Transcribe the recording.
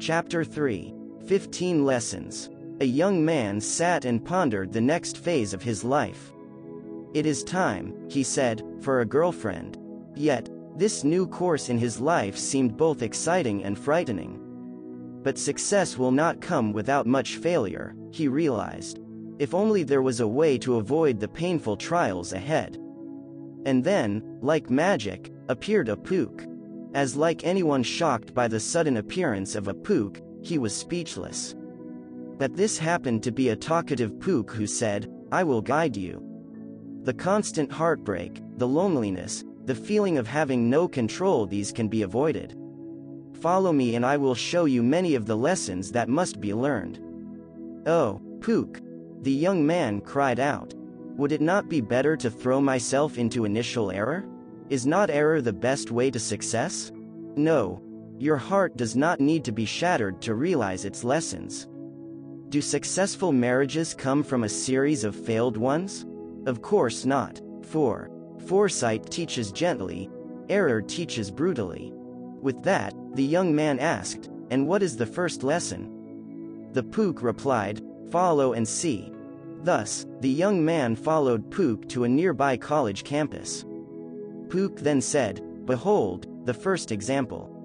Chapter 3 15 Lessons. A young man sat and pondered the next phase of his life. It is time, he said, for a girlfriend. Yet, this new course in his life seemed both exciting and frightening. But success will not come without much failure, he realized. If only there was a way to avoid the painful trials ahead. And then, like magic, appeared a Pook. As like anyone shocked by the sudden appearance of a Pook, he was speechless. But this happened to be a talkative Pook who said, I will guide you. The constant heartbreak, the loneliness, the feeling of having no control these can be avoided. Follow me and I will show you many of the lessons that must be learned. Oh, Pook! The young man cried out. Would it not be better to throw myself into initial error? Is not error the best way to success? No. Your heart does not need to be shattered to realize its lessons. Do successful marriages come from a series of failed ones? Of course not. 4. Foresight teaches gently, error teaches brutally. With that, the young man asked, And what is the first lesson? The Pook replied, Follow and see. Thus, the young man followed Pook to a nearby college campus. Pook then said, Behold, the first example.